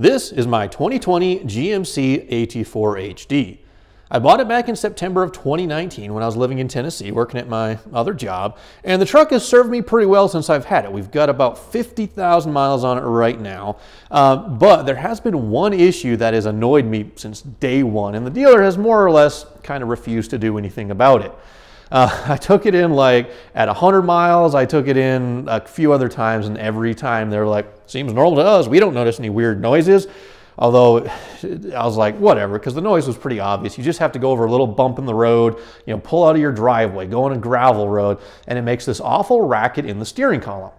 This is my 2020 GMC AT4 HD. I bought it back in September of 2019 when I was living in Tennessee working at my other job, and the truck has served me pretty well since I've had it. We've got about 50,000 miles on it right now, uh, but there has been one issue that has annoyed me since day one, and the dealer has more or less kind of refused to do anything about it. Uh, I took it in like at 100 miles. I took it in a few other times, and every time they're like, seems normal to us. We don't notice any weird noises. Although I was like, whatever, because the noise was pretty obvious. You just have to go over a little bump in the road, you know, pull out of your driveway, go on a gravel road, and it makes this awful racket in the steering column.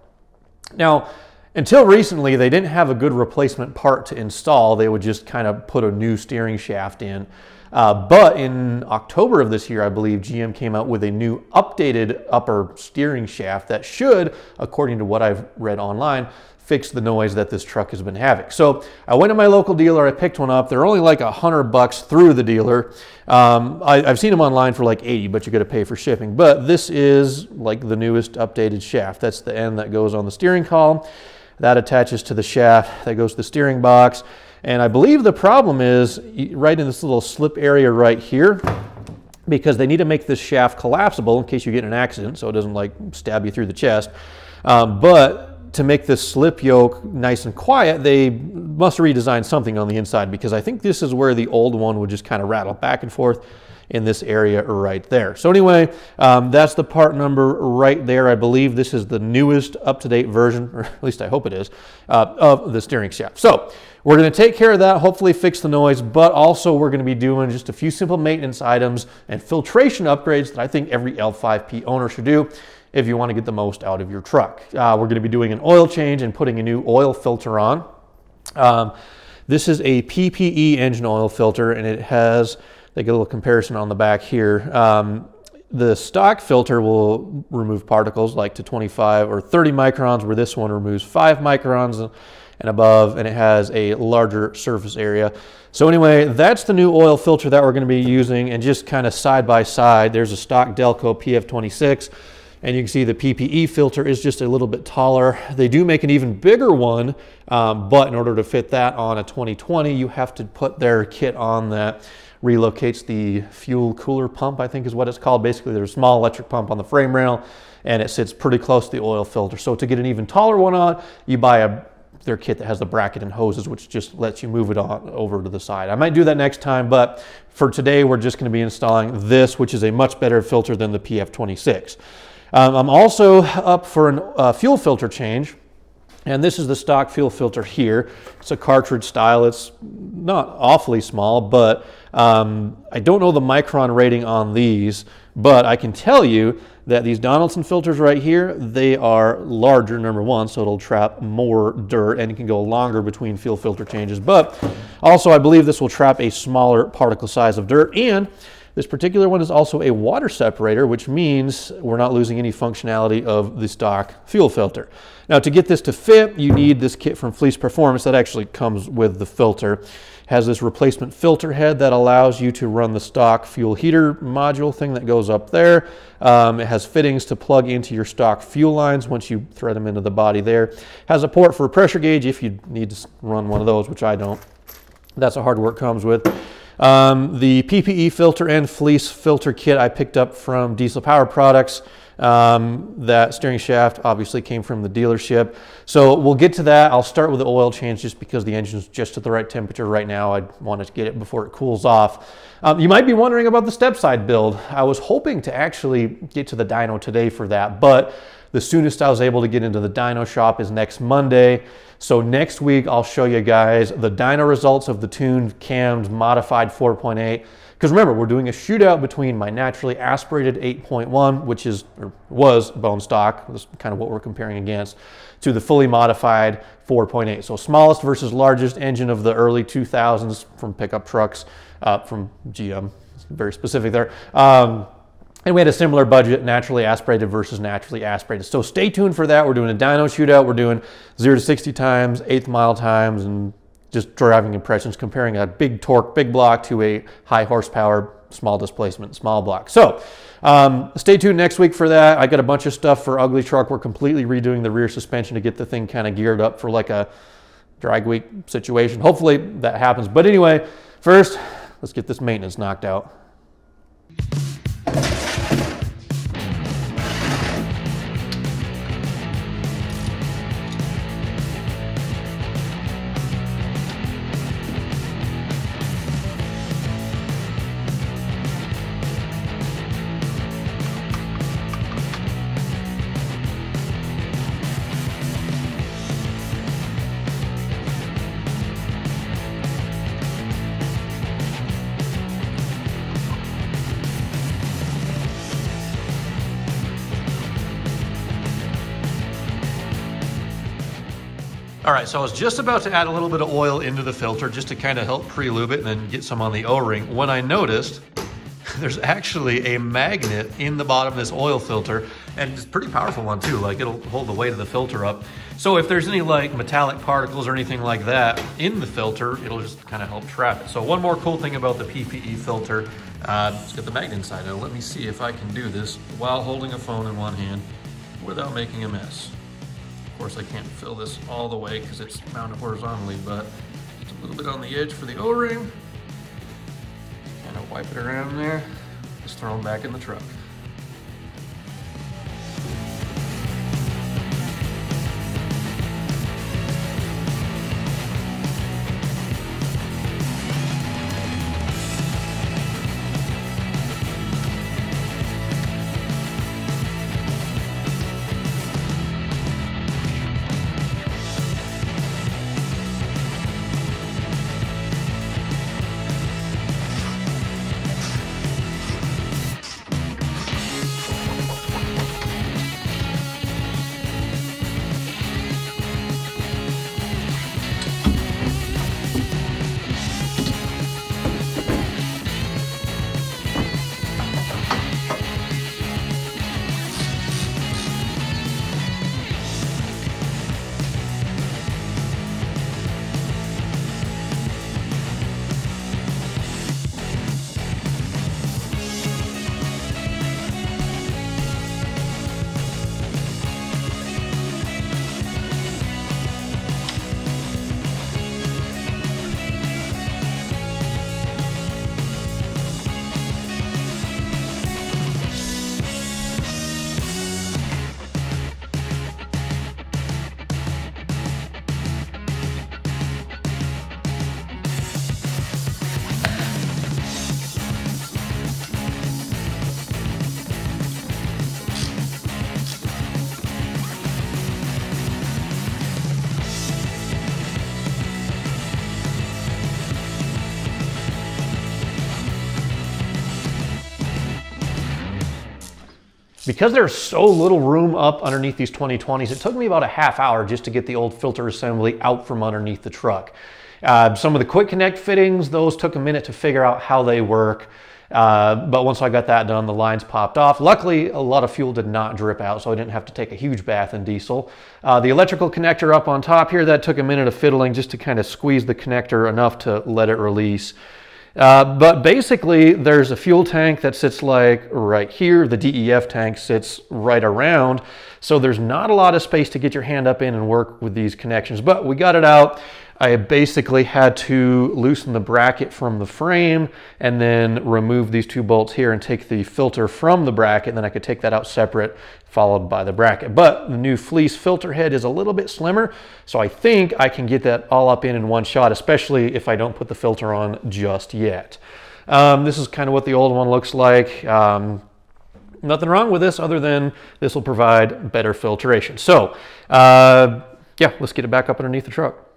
Now, until recently, they didn't have a good replacement part to install. They would just kind of put a new steering shaft in. Uh, but in October of this year, I believe GM came out with a new updated upper steering shaft that should, according to what I've read online, fix the noise that this truck has been having. So I went to my local dealer, I picked one up. They're only like a hundred bucks through the dealer. Um, I, have seen them online for like 80, but you got to pay for shipping. But this is like the newest updated shaft. That's the end that goes on the steering column. That attaches to the shaft that goes to the steering box. And I believe the problem is right in this little slip area right here, because they need to make this shaft collapsible in case you get in an accident so it doesn't like stab you through the chest. Um, but to make this slip yoke nice and quiet, they must redesign something on the inside because I think this is where the old one would just kind of rattle back and forth in this area right there. So anyway, um, that's the part number right there. I believe this is the newest up-to-date version, or at least I hope it is, uh, of the steering shaft. So we're going to take care of that, hopefully fix the noise, but also we're going to be doing just a few simple maintenance items and filtration upgrades that I think every L5P owner should do if you want to get the most out of your truck. Uh, we're going to be doing an oil change and putting a new oil filter on. Um, this is a PPE engine oil filter and it has, they get a little comparison on the back here. Um, the stock filter will remove particles like to 25 or 30 microns where this one removes 5 microns and above, and it has a larger surface area. So anyway, that's the new oil filter that we're going to be using, and just kind of side by side, there's a stock Delco PF26, and you can see the PPE filter is just a little bit taller. They do make an even bigger one, um, but in order to fit that on a 2020, you have to put their kit on that relocates the fuel cooler pump, I think is what it's called. Basically, there's a small electric pump on the frame rail, and it sits pretty close to the oil filter. So to get an even taller one on, you buy a their kit that has the bracket and hoses, which just lets you move it on over to the side. I might do that next time, but for today, we're just gonna be installing this, which is a much better filter than the PF26. Um, I'm also up for a uh, fuel filter change. And this is the stock fuel filter here. It's a cartridge style. It's not awfully small, but um, I don't know the micron rating on these, but I can tell you that these Donaldson filters right here, they are larger, number one, so it'll trap more dirt and it can go longer between fuel filter changes. But also, I believe this will trap a smaller particle size of dirt. And this particular one is also a water separator, which means we're not losing any functionality of the stock fuel filter. Now, to get this to fit, you need this kit from Fleece Performance that actually comes with the filter has this replacement filter head that allows you to run the stock fuel heater module thing that goes up there. Um, it has fittings to plug into your stock fuel lines once you thread them into the body there. Has a port for a pressure gauge if you need to run one of those, which I don't. That's a hard work comes with. Um, the PPE filter and Fleece filter kit I picked up from Diesel Power Products. Um, that steering shaft obviously came from the dealership. So we'll get to that. I'll start with the oil change just because the engine's just at the right temperature right now. I wanted to get it before it cools off. Um, you might be wondering about the step side build. I was hoping to actually get to the dyno today for that, but the soonest I was able to get into the dyno shop is next Monday. So next week, I'll show you guys the dyno results of the tuned, cammed, modified 4.8 because remember, we're doing a shootout between my naturally aspirated 8.1, which is or was bone stock, that's kind of what we're comparing against, to the fully modified 4.8. So smallest versus largest engine of the early 2000s from pickup trucks, uh, from GM, very specific there. Um, and we had a similar budget, naturally aspirated versus naturally aspirated. So stay tuned for that. We're doing a dyno shootout. We're doing 0 to 60 times, eighth mile times, and just driving impressions, comparing a big torque, big block to a high horsepower, small displacement, small block. So um, stay tuned next week for that. I got a bunch of stuff for Ugly Truck. We're completely redoing the rear suspension to get the thing kind of geared up for like a drag week situation. Hopefully that happens. But anyway, first, let's get this maintenance knocked out. All right, so I was just about to add a little bit of oil into the filter just to kind of help pre-lube it and then get some on the O-ring when I noticed there's actually a magnet in the bottom of this oil filter and it's a pretty powerful one too, like it'll hold the weight of the filter up. So if there's any like metallic particles or anything like that in the filter, it'll just kind of help trap it. So one more cool thing about the PPE filter, uh, it's got the magnet inside it. Let me see if I can do this while holding a phone in one hand without making a mess course, I can't fill this all the way because it's mounted horizontally, but just a little bit on the edge for the O-ring. Kind of wipe it around there, just throw them back in the truck. Because there's so little room up underneath these 2020s, it took me about a half hour just to get the old filter assembly out from underneath the truck. Uh, some of the quick connect fittings, those took a minute to figure out how they work. Uh, but once I got that done, the lines popped off. Luckily, a lot of fuel did not drip out, so I didn't have to take a huge bath in diesel. Uh, the electrical connector up on top here, that took a minute of fiddling just to kind of squeeze the connector enough to let it release. Uh, but basically, there's a fuel tank that sits like right here. The DEF tank sits right around. So there's not a lot of space to get your hand up in and work with these connections. But we got it out. I basically had to loosen the bracket from the frame and then remove these two bolts here and take the filter from the bracket. And then I could take that out separate, followed by the bracket. But the new Fleece filter head is a little bit slimmer. So I think I can get that all up in in one shot, especially if I don't put the filter on just yet. Um, this is kind of what the old one looks like. Um, nothing wrong with this other than this will provide better filtration. So uh, yeah, let's get it back up underneath the truck.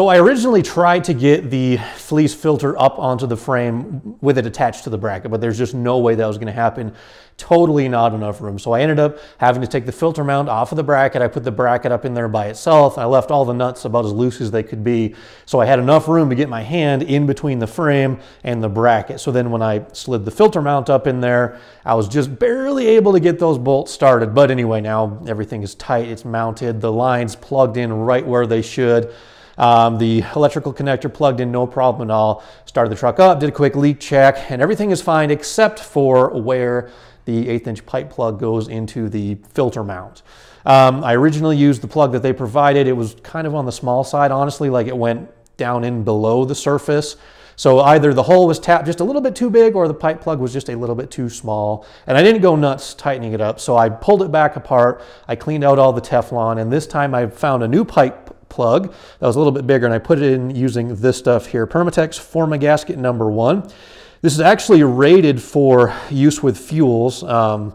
So I originally tried to get the Fleece filter up onto the frame with it attached to the bracket, but there's just no way that was gonna happen. Totally not enough room. So I ended up having to take the filter mount off of the bracket. I put the bracket up in there by itself. I left all the nuts about as loose as they could be. So I had enough room to get my hand in between the frame and the bracket. So then when I slid the filter mount up in there, I was just barely able to get those bolts started. But anyway, now everything is tight, it's mounted, the lines plugged in right where they should. Um, the electrical connector plugged in, no problem at all. Started the truck up, did a quick leak check, and everything is fine except for where the eighth inch pipe plug goes into the filter mount. Um, I originally used the plug that they provided. It was kind of on the small side, honestly, like it went down in below the surface. So either the hole was tapped just a little bit too big or the pipe plug was just a little bit too small. And I didn't go nuts tightening it up. So I pulled it back apart. I cleaned out all the Teflon and this time I found a new pipe plug that was a little bit bigger and I put it in using this stuff here, Permatex Form-A-Gasket number one. This is actually rated for use with fuels um,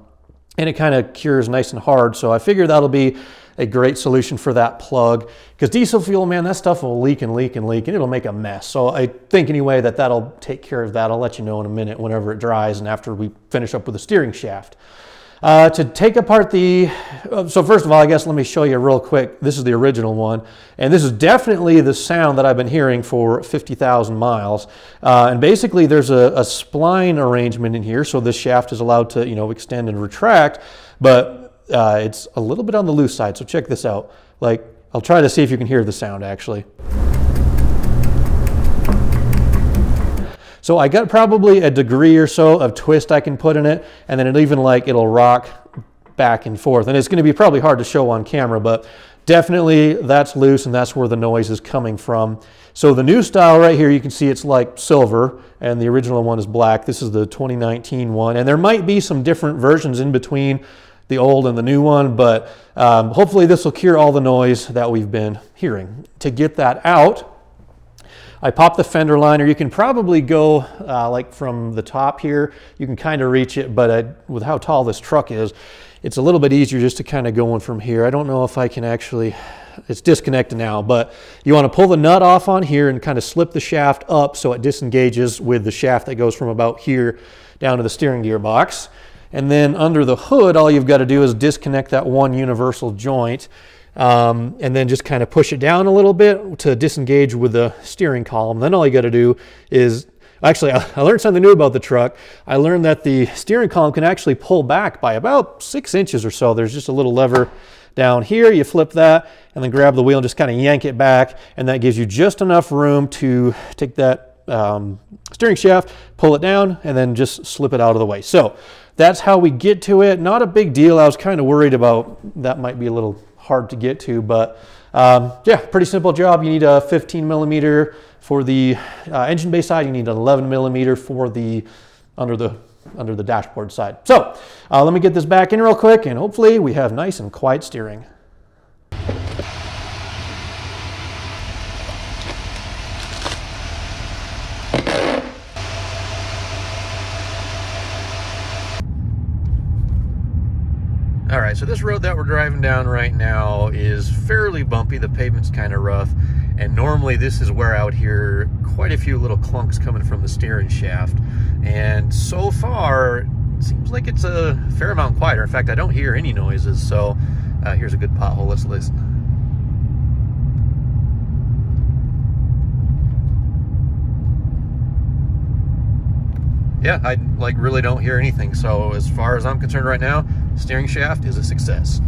and it kind of cures nice and hard. So I figured that'll be a great solution for that plug because diesel fuel, man, that stuff will leak and leak and leak and it'll make a mess. So I think anyway that that'll take care of that. I'll let you know in a minute whenever it dries and after we finish up with the steering shaft. Uh, to take apart the, uh, so first of all, I guess let me show you real quick. This is the original one. And this is definitely the sound that I've been hearing for 50,000 miles. Uh, and basically there's a, a, spline arrangement in here. So this shaft is allowed to, you know, extend and retract, but uh, it's a little bit on the loose side. So check this out. Like, I'll try to see if you can hear the sound actually. So I got probably a degree or so of twist I can put in it, and then it even like it'll rock back and forth. And it's gonna be probably hard to show on camera, but definitely that's loose and that's where the noise is coming from. So the new style right here, you can see it's like silver and the original one is black. This is the 2019 one. And there might be some different versions in between the old and the new one, but um, hopefully this will cure all the noise that we've been hearing. To get that out, I pop the fender liner. You can probably go uh, like from the top here, you can kind of reach it, but uh, with how tall this truck is, it's a little bit easier just to kind of go in from here. I don't know if I can actually, it's disconnected now, but you want to pull the nut off on here and kind of slip the shaft up so it disengages with the shaft that goes from about here down to the steering gearbox. And then under the hood, all you've got to do is disconnect that one universal joint um, and then just kind of push it down a little bit to disengage with the steering column. Then all you got to do is Actually, I learned something new about the truck. I learned that the steering column can actually pull back by about six inches or so. There's just a little lever down here. You flip that and then grab the wheel and just kind of yank it back. And that gives you just enough room to take that um, steering shaft, pull it down, and then just slip it out of the way. So that's how we get to it. Not a big deal. I was kind of worried about that might be a little hard to get to, but um, yeah, pretty simple job. You need a 15 millimeter for the uh, engine bay side. You need an 11 millimeter for the under the under the dashboard side. So uh, let me get this back in real quick, and hopefully we have nice and quiet steering. All right, so this road that we're driving down right now is fairly bumpy. The pavement's kind of rough. And normally this is where I would hear quite a few little clunks coming from the steering shaft. And so far, it seems like it's a fair amount quieter. In fact, I don't hear any noises. So uh, here's a good pothole. Let's listen. yeah, I like really don't hear anything. So as far as I'm concerned right now, steering shaft is a success.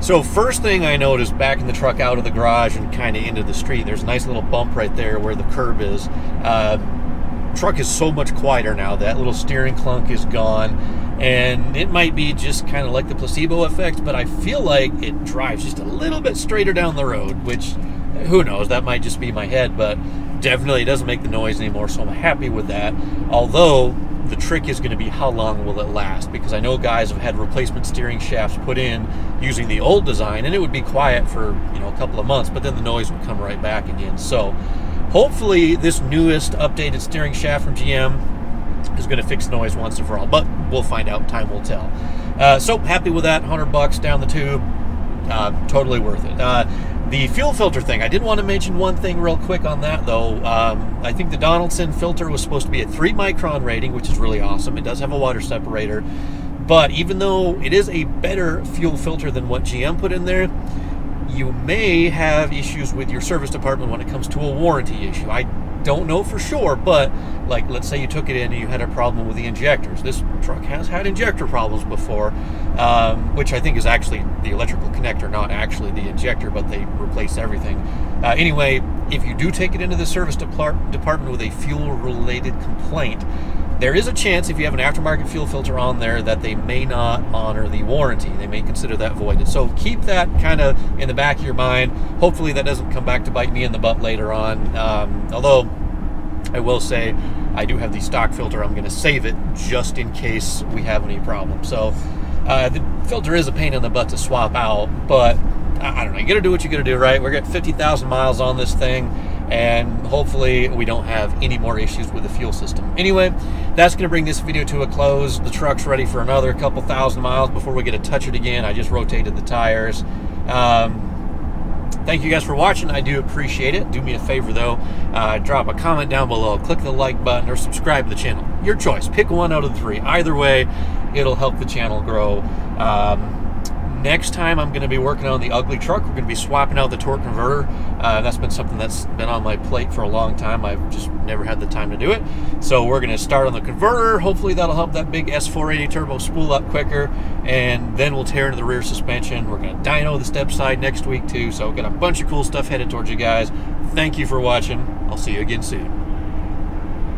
So first thing I noticed backing the truck out of the garage and kind of into the street, there's a nice little bump right there where the curb is. Uh, truck is so much quieter now. That little steering clunk is gone. And it might be just kind of like the placebo effect, but I feel like it drives just a little bit straighter down the road, which who knows, that might just be my head, but definitely doesn't make the noise anymore, so I'm happy with that. Although the trick is going to be how long will it last because I know guys have had replacement steering shafts put in using the old design and it would be quiet for you know a couple of months but then the noise would come right back again so hopefully this newest updated steering shaft from GM is going to fix noise once and for all but we'll find out time will tell Uh, so happy with that, 100 bucks down the tube. Uh, totally worth it. Uh, the fuel filter thing, I did want to mention one thing real quick on that though. Um, I think the Donaldson filter was supposed to be a 3 micron rating, which is really awesome. It does have a water separator. But even though it is a better fuel filter than what GM put in there, you may have issues with your service department when it comes to a warranty issue. I don't know for sure, but like let's say you took it in and you had a problem with the injectors. This truck has had injector problems before, um, which I think is actually the electrical connector, not actually the injector, but they replace everything. Uh, anyway, if you do take it into the service department with a fuel related complaint, there is a chance if you have an aftermarket fuel filter on there that they may not honor the warranty. They may consider that voided. So keep that kind of in the back of your mind. Hopefully that doesn't come back to bite me in the butt later on. Um, although I will say I do have the stock filter. I'm going to save it just in case we have any problems. So uh, the filter is a pain in the butt to swap out, but I don't know. You got to do what you got to do, right? We're getting 50,000 miles on this thing and hopefully we don't have any more issues with the fuel system. Anyway, that's going to bring this video to a close. The truck's ready for another couple thousand miles before we get to touch it again. I just rotated the tires. Um, thank you guys for watching. I do appreciate it. Do me a favor though, uh, drop a comment down below, click the like button, or subscribe to the channel. Your choice. Pick one out of the three. Either way, it'll help the channel grow. Um, next time I'm going to be working on the ugly truck. We're going to be swapping out the torque converter. Uh, that's been something that's been on my plate for a long time. I've just never had the time to do it. So we're going to start on the converter. Hopefully that'll help that big S480 turbo spool up quicker. And then we'll tear into the rear suspension. We're going to dyno the step side next week too. So we've got a bunch of cool stuff headed towards you guys. Thank you for watching. I'll see you again soon.